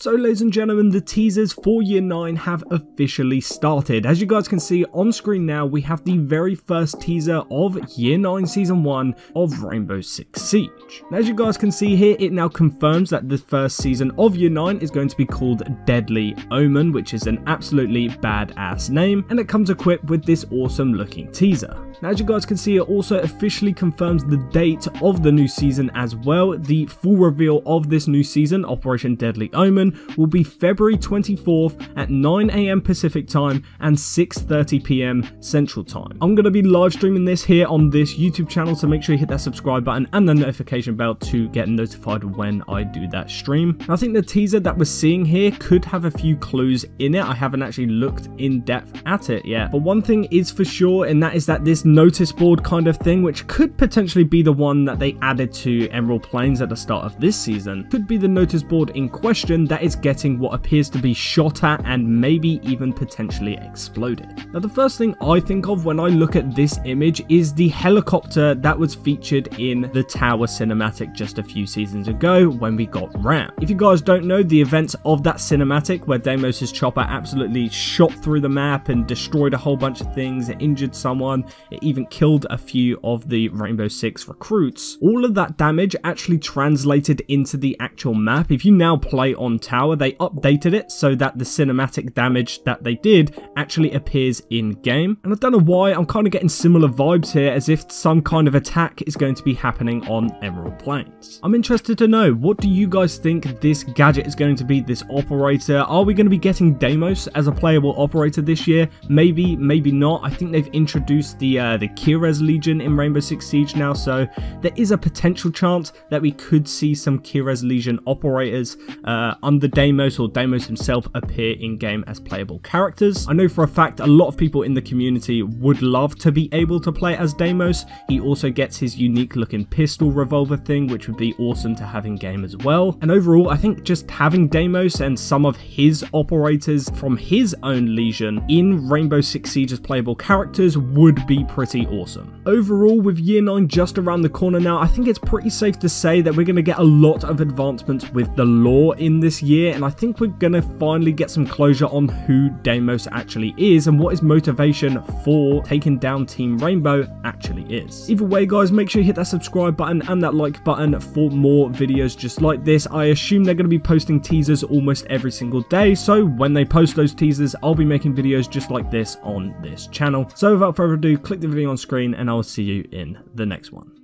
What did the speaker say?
So ladies and gentlemen, the teasers for Year 9 have officially started. As you guys can see on screen now, we have the very first teaser of Year 9 Season 1 of Rainbow Six Siege. as you guys can see here, it now confirms that the first season of Year 9 is going to be called Deadly Omen, which is an absolutely badass name, and it comes equipped with this awesome looking teaser. Now, as you guys can see, it also officially confirms the date of the new season as well. The full reveal of this new season, Operation Deadly Omen, will be February 24th at 9am Pacific time and 6.30pm Central time. I'm going to be live streaming this here on this YouTube channel, so make sure you hit that subscribe button and the notification bell to get notified when I do that stream. I think the teaser that we're seeing here could have a few clues in it. I haven't actually looked in depth at it yet, but one thing is for sure, and that is that this notice board kind of thing, which could potentially be the one that they added to Emerald Plains at the start of this season, could be the notice board in question that is getting what appears to be shot at and maybe even potentially exploded. Now the first thing I think of when I look at this image is the helicopter that was featured in the tower cinematic just a few seasons ago when we got Ram. If you guys don't know the events of that cinematic where Deimos' chopper absolutely shot through the map and destroyed a whole bunch of things, it injured someone, it even killed a few of the Rainbow Six recruits. All of that damage actually translated into the actual map. If you now play on Tower, they updated it so that the cinematic damage that they did actually appears in-game. And I don't know why, I'm kind of getting similar vibes here as if some kind of attack is going to be happening on Emerald Plains. I'm interested to know, what do you guys think this gadget is going to be, this operator? Are we going to be getting Deimos as a playable operator this year? Maybe, maybe not. I think they've introduced the uh, the Keres Legion in Rainbow Six Siege now, so there is a potential chance that we could see some Keres Legion operators uh, Deimos or Deimos himself appear in-game as playable characters. I know for a fact a lot of people in the community would love to be able to play as Deimos. He also gets his unique looking pistol revolver thing, which would be awesome to have in-game as well. And overall, I think just having Deimos and some of his operators from his own Legion in Rainbow Six Siege as playable characters would be pretty awesome. Overall, with Year 9 just around the corner now, I think it's pretty safe to say that we're going to get a lot of advancements with the lore in this year, and I think we're to finally get some closure on who Deimos actually is and what his motivation for taking down Team Rainbow actually is. Either way, guys, make sure you hit that subscribe button and that like button for more videos just like this. I assume they're to be posting teasers almost every single day, so when they post those teasers, I'll be making videos just like this on this channel. So without further ado, click the video on screen and I will see you in the next one.